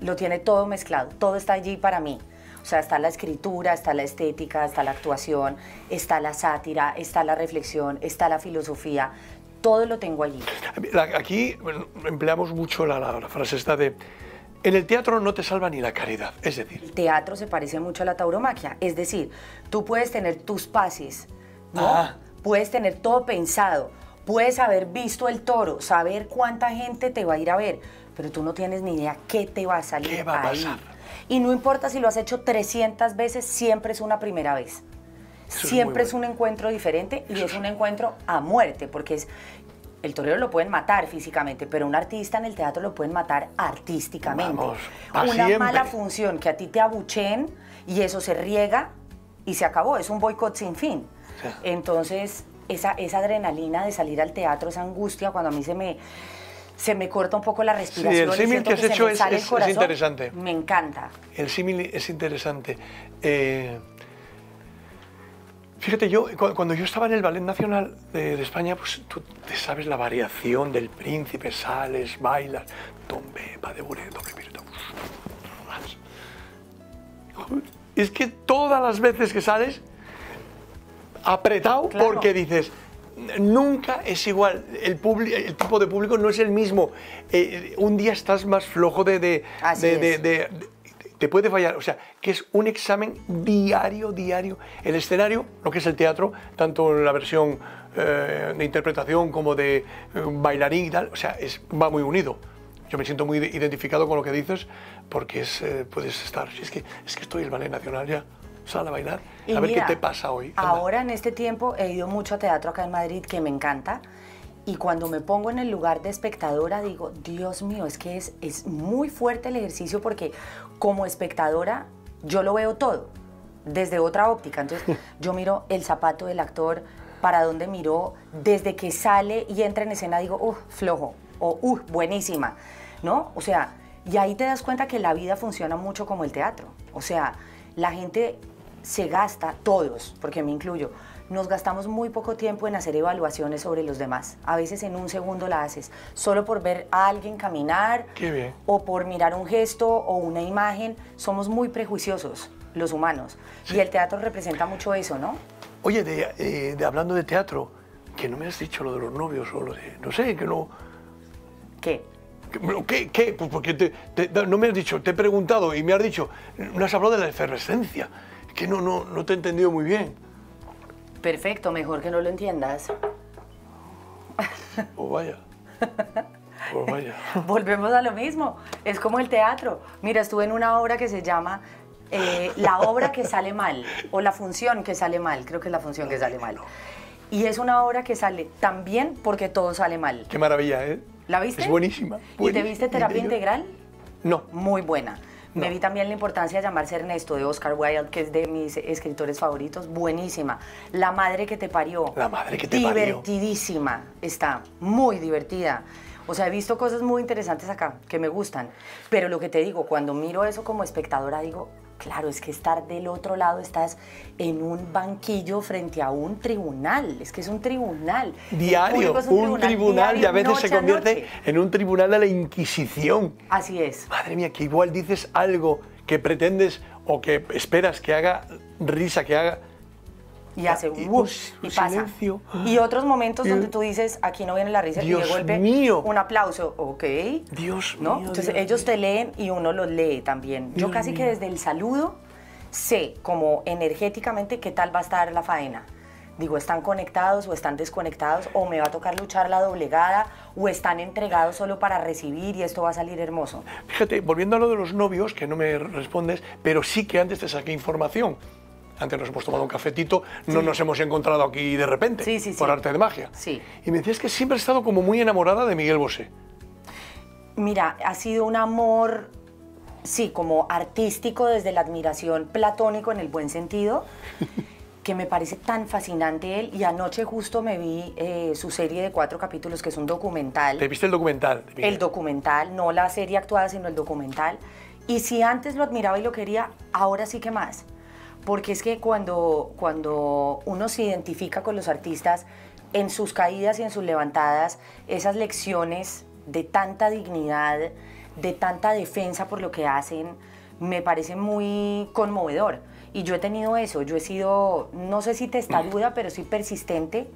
Lo tiene todo mezclado. Todo está allí para mí. O sea, está la escritura, está la estética, está la actuación, está la sátira, está la reflexión, está la filosofía. Todo lo tengo allí. Aquí empleamos mucho la, la- la frase esta de en el teatro no te salva ni la caridad. Es decir, El teatro se parece mucho a la tauromaquia. Es decir, tú puedes tener tus pases, ¿no? Ah. Puedes tener todo pensado. Puedes haber visto el toro, saber cuánta gente te va a ir a ver, pero tú no tienes ni idea qué te va a salir ¿Qué va a ahí. pasar? Y no importa si lo has hecho 300 veces, siempre es una primera vez. Eso es siempre muy es, un encuentro diferente y es un encuentro a muerte, porque es El torero lo pueden matar físicamente, pero un artista en el teatro lo pueden matar artísticamente. Vamos, Una siempre. mala función que a ti te abucheen y eso se riega y se acabó. Es un boicot sin fin. Sí. Entonces, esa, esa adrenalina de salir al teatro, esa angustia, cuando a mí se me, se me corta un poco la respiración. y símil que has hecho es- el es- es corazón, interesante. Me encanta. El símil es interesante. Eh, fíjate, yo cu- cuando yo estaba en el Ballet Nacional de, de España, pues tú te sabes la variación del príncipe, sales, bailas, tombe, pa de bure, doble pirueta, más. Es que todas las veces que sales, apretado, Claro. porque dices, nunca es igual, el, el tipo de público no es el mismo. Eh, un día estás más flojo de, de- de- te puede fallar, o sea, que es un examen diario, diario. El escenario, lo que es el teatro, tanto en la versión eh, de interpretación como de eh, bailarín y tal, o sea, es, va muy unido. Yo me siento muy identificado con lo que dices porque es, eh, puedes estar, si es que, es que estoy el Ballet Nacional ya, sal a bailar, Y a ver mira, qué te pasa hoy. anda. Ahora en este tiempo he ido mucho a teatro acá en Madrid, que me encanta. Y cuando me pongo en el lugar de espectadora, digo, Dios mío, es que es, es muy fuerte el ejercicio porque como espectadora yo lo veo todo, desde otra óptica. Entonces yo miro el zapato del actor, para dónde miró, desde que sale y entra en escena, digo, uh, flojo, o uh, buenísima, ¿no? O sea, y ahí te das cuenta que la vida funciona mucho como el teatro. O sea, la gente se gasta, todos, porque me incluyo, nos gastamos muy poco tiempo en hacer evaluaciones sobre los demás. A veces en un segundo la haces, solo por ver a alguien caminar Qué bien. o por mirar un gesto o una imagen. Somos muy prejuiciosos los humanos. Y el teatro representa mucho eso, ¿no? Oye, de, eh, de- hablando de teatro, que no me has dicho lo de los novios o lo de, no sé, que no... ¿Qué? ¿Qué? ¿Qué? Pues porque te- te- no me has dicho, te he preguntado y me has dicho, no has hablado de la efervescencia, que no, no, no te he entendido muy bien. Perfecto, mejor que no lo entiendas. Pues vaya. Pues vaya. Volvemos a lo mismo. Es como el teatro. Mira, estuve en una obra que se llama eh, La obra que sale mal o La función que sale mal. Creo que es la función que sale mal. Y es una obra que sale tan bien porque todo sale mal. Qué maravilla, ¿eh? ¿La viste? Es buenísima. ¿Y te buenísima. viste terapia integral? No. Muy buena. Me vi también la importancia de llamarse Ernesto de Oscar Wilde, que es de mis escritores favoritos. Buenísima. La madre que te parió. La madre que te parió. Divertidísima. Está muy divertida. O sea, he visto cosas muy interesantes acá que me gustan. Pero lo que te digo, cuando miro eso como espectadora, digo, claro, es que estar del otro lado estás en un banquillo frente a un tribunal. Es que es un tribunal. Diario, es un tribunal y diario, a veces se convierte noche. en un tribunal de la Inquisición. Así es. Madre mía, que igual dices algo que pretendes o que esperas que haga risa, que haga... Y hace Y y pasa. silencio. Y otros momentos Y- donde tú dices, aquí no viene la risa y Dios de golpe mío. un aplauso, ok. Dios ¿no? mío, Entonces Dios ellos mío. te leen y uno los lee también. Yo casi que mío. desde el saludo sé como energéticamente qué tal va a estar la faena. Digo, ¿están conectados o están desconectados? ¿O me va a tocar luchar la doblegada? ¿O están entregados solo para recibir y esto va a salir hermoso? Fíjate, volviendo a lo de los novios, que no me respondes, pero sí que antes te saqué información. Antes nos hemos tomado un cafetito, no Sí. nos hemos encontrado aquí de repente, Sí, sí, por arte de magia. Sí. Y me decías que siempre has estado como muy enamorada de Miguel Bosé. Mira, ha sido un amor, sí, como artístico desde la admiración, platónico en el buen sentido, que me parece tan fascinante él. Y anoche justo me vi eh, su serie de cuatro capítulos, que es un documental. ¿Te viste el documental? El documental, no la serie actuada, sino el documental. Y si antes lo admiraba y lo quería, ahora sí que más. Porque es que cuando, cuando uno se identifica con los artistas, en sus caídas y en sus levantadas, esas lecciones de tanta dignidad, de tanta defensa por lo que hacen, me parece muy conmovedor. Y yo he tenido eso, yo he sido, no sé si testaruda, pero sí persistente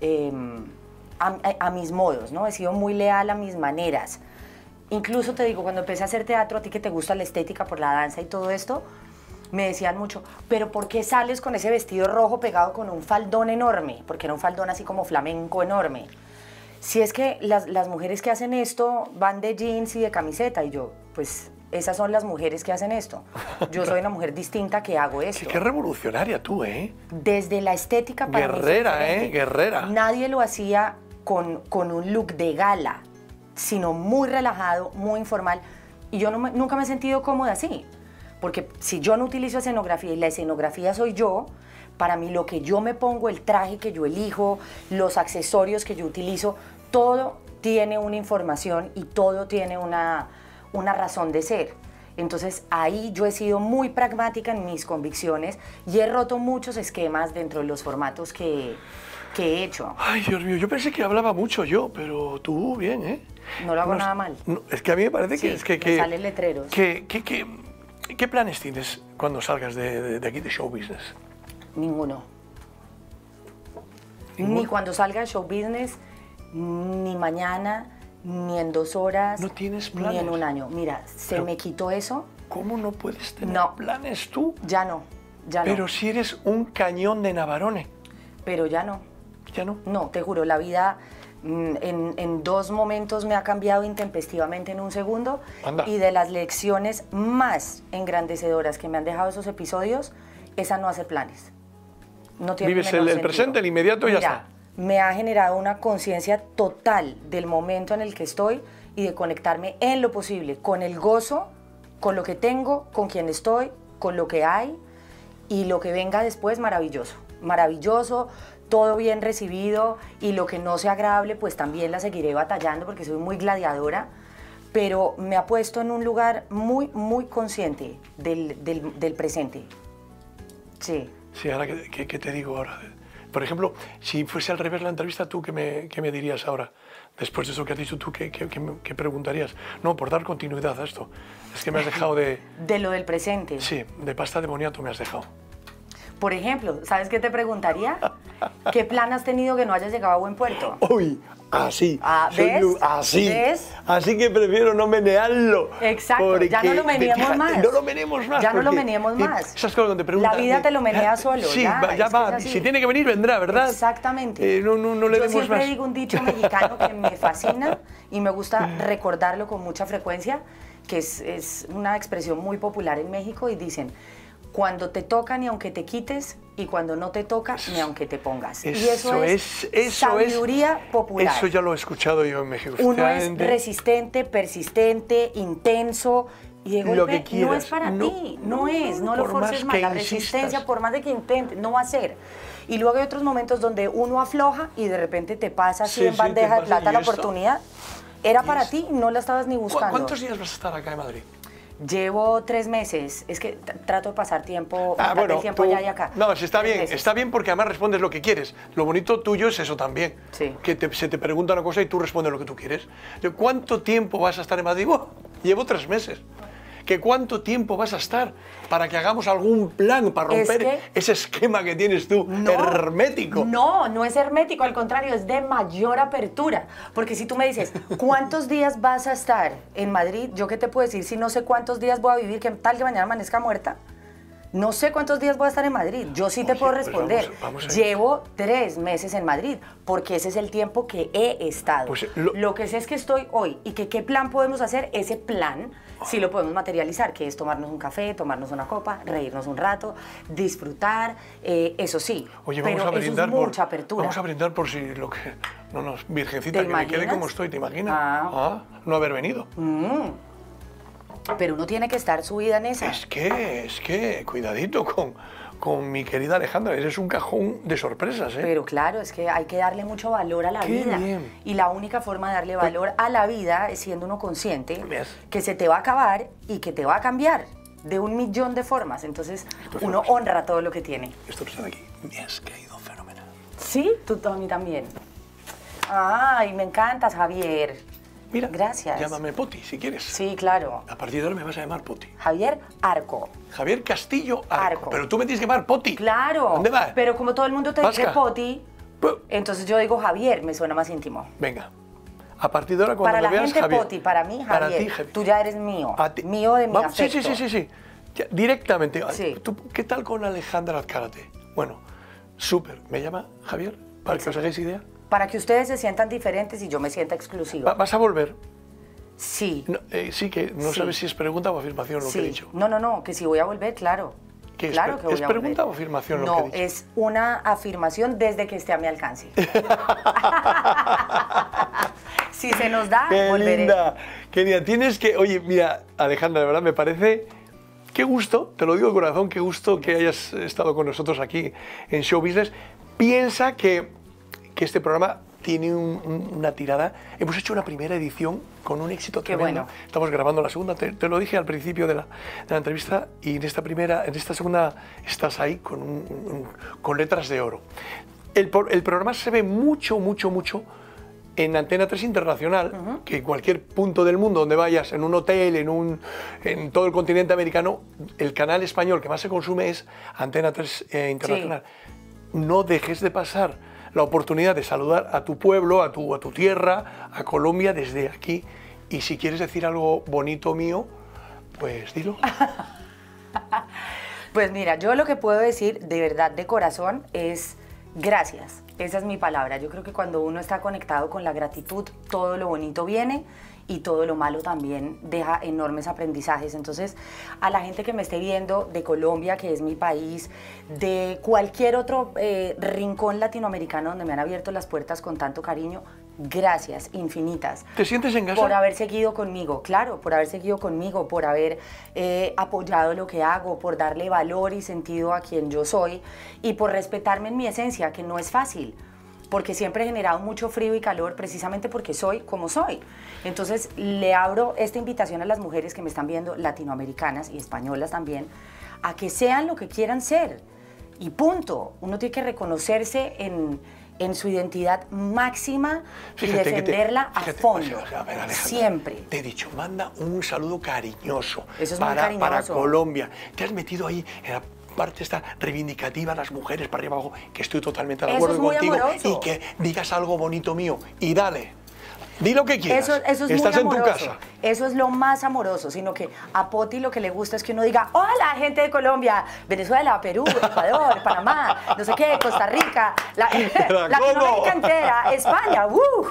eh, a, a- a mis modos, ¿no? He sido muy leal a mis maneras. Incluso te digo, cuando empecé a hacer teatro, a ti que te gusta la estética por la danza y todo esto, me decían mucho, pero ¿por qué sales con ese vestido rojo pegado con un faldón enorme? Porque era un faldón así como flamenco enorme. Si es que las, las mujeres que hacen esto van de jeans y de camiseta, y yo, pues esas son las mujeres que hacen esto. Yo soy una mujer distinta que hago esto. Qué revolucionaria tú, ¿eh? Desde la estética para mí Guerrera, ¿eh? Guerrera. Nadie lo hacía con, con un look de gala, sino muy relajado, muy informal. Y yo no me- nunca me he sentido cómoda así. Porque si yo no utilizo escenografía y la escenografía soy yo, para mí lo que yo me pongo, el traje que yo elijo, los accesorios que yo utilizo, todo tiene una información y todo tiene una, una razón de ser. Entonces ahí yo he sido muy pragmática en mis convicciones y he roto muchos esquemas dentro de los formatos que, que he hecho. Ay, Dios mío, yo pensé que hablaba mucho yo, pero tú bien, ¿eh? No lo hago nada mal. no, es que a mí me parece que es que... me que salen letreros. que- que- que- ¿Qué planes tienes cuando salgas de, de- de aquí de show business? Ninguno. ¿Ninguno? Ni cuando salga de show business, ni mañana, ni en dos horas, ¿No tienes ni en planes? un año. Mira, se Pero- me quitó eso, ¿Cómo no puedes tener No. planes tú? ya no, ya no. Pero si eres un cañón de Navarone, Pero ya no. ya no. No, te juro, la vida en, en dos momentos me ha cambiado intempestivamente en un segundo. Anda. Y de las lecciones más engrandecedoras que me han dejado esos episodios, esa no hacer planes. No tiene Vives el- el presente, el inmediato y ya está. Me ha generado una conciencia total del momento en el que estoy y de conectarme en lo posible con el gozo, con lo que tengo, con quien estoy, con lo que hay y lo que venga después maravilloso. Maravilloso, todo bien recibido y lo que no sea agradable pues también la seguiré batallando porque soy muy gladiadora, pero me ha puesto en un lugar muy, muy consciente del, del- del presente. Sí. Sí, ahora que- que te digo ahora. Por ejemplo, si fuese al revés la entrevista, ¿tú qué me, qué me dirías ahora? Después de eso que has dicho tú, ¿qué, qué- qué qué preguntarías? No, por dar continuidad a esto. Es que me has dejado de... De lo del presente. Sí, de pasta de boniato me has dejado. Por ejemplo, ¿sabes qué te preguntaría? ¿Qué plan has tenido que no hayas llegado a buen puerto? Uy, así. Ah, Soy ¿ves? un- así. ¿Ves? Así que prefiero no menearlo. Exacto, ya no lo meneemos fíjate, más. No lo menemos más. Ya no lo menemos y más. Esas cosas donde preguntan. La vida eh, te lo menea eh, solo, Sí, ya, va, ya va. Si tiene que venir, vendrá, ¿verdad? Exactamente. Eh, no, no, no le Yo demos siempre más. digo un dicho mexicano que me fascina y me gusta recordarlo con mucha frecuencia, que es, es una expresión muy popular en México y dicen, cuando te toca ni aunque te quites y cuando no te toca ni aunque te pongas. y eso es, eso es- sabiduría popular. Eso ya lo he escuchado yo en México. Uno es resistente, persistente, intenso. Y de Lo golpe que no quieras. es para No, ti, no, no, es, no lo más forces que más. La insistas. resistencia, por más de que intentes, no va a ser. Y luego hay otros momentos donde uno afloja y de repente te pasa así Sí, en sí, bandeja de plata ¿y la oportunidad. Era ¿Y para es- ti, no la estabas ni ¿Cu- buscando. ¿Cuántos días vas a estar acá en Madrid? Llevo tres meses. Es que trato de pasar tiempo, Ah, bueno, el tiempo tú- allá y acá. No, sí, está Tres bien, meses. está bien porque además respondes lo que quieres. Lo bonito tuyo es eso también. Sí. Que te- se te pregunta una cosa y tú respondes lo que tú quieres. ¿Cuánto tiempo vas a estar en Madrid? Llevo tres meses. ¿Que ¿Cuánto tiempo vas a estar para que hagamos algún plan para Es romper que- ese esquema que tienes tú, hermético? No, no es hermético, al contrario, es de mayor apertura. Porque si tú me dices, ¿cuántos días vas a estar en Madrid? Yo qué te puedo decir si no sé cuántos días voy a vivir, que tal que mañana amanezca muerta. No sé cuántos días voy a estar en Madrid. Yo sí te Oye, puedo pues responder. vamos- vamos a- Llevo tres meses en Madrid, porque ese es el tiempo que he estado. Pues, lo... lo- que sé es que estoy hoy y que qué plan podemos hacer, ese plan sí lo podemos materializar, que es tomarnos un café, tomarnos una copa, reírnos un rato, disfrutar, eh, eso sí. Oye, vamos pero a brindar eso es por, mucha apertura. Vamos a brindar por si lo que... No, no, virgencita, ¿Te que me quede como estoy, ¿te imaginas? Ah. Ah, no haber venido. Pero uno tiene que estar su vida en esa. Es que, es que, cuidadito con, con mi querida Alejandra, eres un cajón de sorpresas, ¿eh? Pero claro, es que hay que darle mucho valor a la Qué vida. bien. Y la única forma de darle valor a la vida es siendo uno consciente ¿Ves? que se te va a acabar y que te va a cambiar de un millón de formas. Entonces uno honra todo lo que tiene. Esto no está aquí. Me has caído fenomenal. Sí, tú a mí también. Ay, me encantas, Javier. Mira, Gracias. llámame Poti si quieres. Sí, claro. A partir de ahora me vas a llamar Poti. Javier Arco. Javier Castillo Arco. Arco. Pero tú me tienes que llamar Poti. Claro. ¿Dónde vas? Pero como todo el mundo te dice. Poti, entonces yo digo Javier, me suena más íntimo. Venga. A partir de ahora, cuando Para me la veas, gente Javier. Poti, para mí Javier. Para ti, Javier. Tú ya eres mío. A ti. Mío de mi Vamos, sí, afecto. sí, sí, sí, sí. Ya, directamente. Sí. ¿Tú, ¿Qué tal con Alejandra Azcárate? Bueno, súper. ¿Me llama Javier? Para que os hagáis idea. Para que ustedes se sientan diferentes y yo me sienta exclusiva. Va- ¿Vas a volver? sí. No, eh, sí, que no Sí. sabes si es pregunta o afirmación lo que he dicho. No, no, no, que si voy a volver, claro. ¿Qué es claro pre- que voy ¿es a pregunta volver. o afirmación lo No, que he dicho? es una afirmación desde que esté a mi alcance. si se nos da, Qué volveré. linda, qué linda. Tienes que, oye, mira, Alejandra, de verdad me parece, qué gusto, te lo digo de corazón, qué gusto que hayas estado con nosotros aquí en Show Business. Piensa que, que este programa tiene un- un- una tirada. Hemos hecho una primera edición con un éxito Qué tremendo. bueno. Estamos grabando la segunda, te, te lo dije al principio de la, de la entrevista, y en esta primera, en esta segunda estás ahí con, un- con letras de oro. El, el programa se ve mucho, mucho, mucho en Antena 3 Internacional, que en cualquier punto del mundo donde vayas, en un hotel, en, un, en todo el continente americano, el canal español que más se consume es Antena 3 eh, Internacional. No dejes de pasar la oportunidad de saludar a tu pueblo, a tu, a tu tierra, a Colombia desde aquí. Y si quieres decir algo bonito mío, pues dilo. Pues mira, yo lo que puedo decir de verdad, de corazón, es gracias. Esa es mi palabra. Yo creo que cuando uno está conectado con la gratitud, todo lo bonito viene y todo lo malo también deja enormes aprendizajes. Entonces, a la gente que me esté viendo de Colombia, que es mi país, de cualquier otro eh, rincón latinoamericano donde me han abierto las puertas con tanto cariño, gracias infinitas. ¿Te sientes en casa? Por haber seguido conmigo, claro, por haber seguido conmigo, por haber eh, apoyado lo que hago, por darle valor y sentido a quien yo soy y por respetarme en mi esencia, que no es fácil, porque siempre he generado mucho frío y calor precisamente porque soy como soy. Entonces le abro esta invitación a las mujeres que me están viendo, latinoamericanas y españolas también, a que sean lo que quieran ser. Y punto. Uno tiene que reconocerse en, en su identidad máxima y te- defenderla a fondo. a ver, Alejandra, Siempre. Te he dicho, manda un saludo cariñoso Eso es muy para, cariñoso. para Colombia. Te has metido ahí en la parte esta reivindicativa las mujeres para arriba abajo, que estoy totalmente de acuerdo es contigo. amoroso. Y que digas algo bonito mío. Y dale. Di lo que quieras. Eso, eso es Estás muy en tu amoroso. casa. Eso es lo más amoroso, sino que a Poti lo que le gusta es que uno diga, hola gente de Colombia, Venezuela, Perú, Ecuador, Panamá, no sé qué, Costa Rica, la, ¿cómo? Latinoamérica entera, España, ¡uh!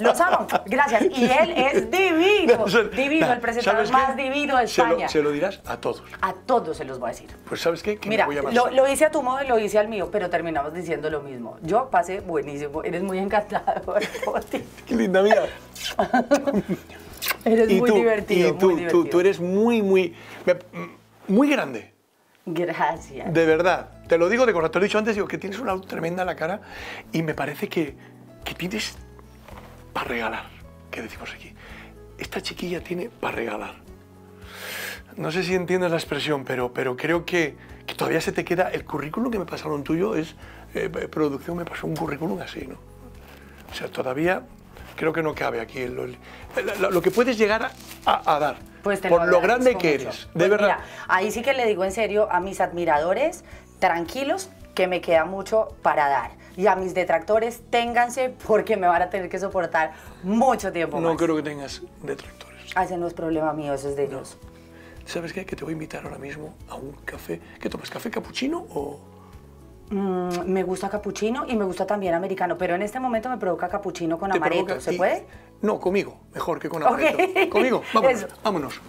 los amo, gracias. Y él es divino, divino, el presentador ¿Sabes más divino de Se lo- España. Se lo, dirás a todos. A todos se los voy a decir. Pues ¿sabes qué? Que me Mira, voy a lo, lo hice a tu modo y lo hice al mío, pero terminamos diciendo lo mismo. Yo pasé buenísimo, eres muy encantador, Poti. Qué linda mía. Eres y muy tú, divertido, y tú, muy tú- divertido. tú eres muy, muy, muy grande. Gracias. De verdad, te lo digo de corazón, te lo he dicho antes, digo que tienes una luz tremenda en la cara y me parece que, que tienes para regalar, que decimos aquí. Esta chiquilla tiene para regalar. No sé si entiendes la expresión, pero, pero creo que, que todavía se te queda. El currículum que me pasaron tuyo es. eh, producción me pasó un currículum así, ¿no? O sea, todavía creo que no cabe aquí el- lo, lo que puedes llegar a, a dar. Pues por lo, grande que mucho. eres. De Pues verdad. mira, ahí sí que le digo en serio a mis admiradores, tranquilos, que me queda mucho para dar. Y a mis detractores, ténganse porque me van a tener que soportar mucho tiempo no más. creo que tengas detractores. Ah, Ese no es problema mío, eso es de ellos. ¿Sabes qué? Que te voy a invitar ahora mismo a un café. ¿Qué tomas? ¿Café capuchino o...? Mm, me gusta capuchino y me gusta también americano, pero en este momento me provoca capuchino con amaretto. ¿Se Y- puede? No, conmigo. Mejor que con amaretto. Conmigo. Vámonos. Eso. Vámonos.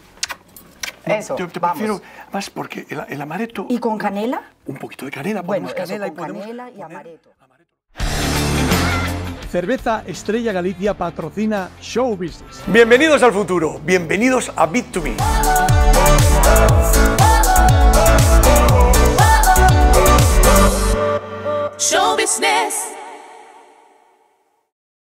Eso, te vamos. prefiero más porque el, el amaretto... ¿Y con canela? Un poquito de canela. Bueno, ponemos eso, canela y podemos canela y amaretto. Cerveza Estrella Galicia patrocina Show Business. Bienvenidos al futuro. Bienvenidos a Bit to Me. show business.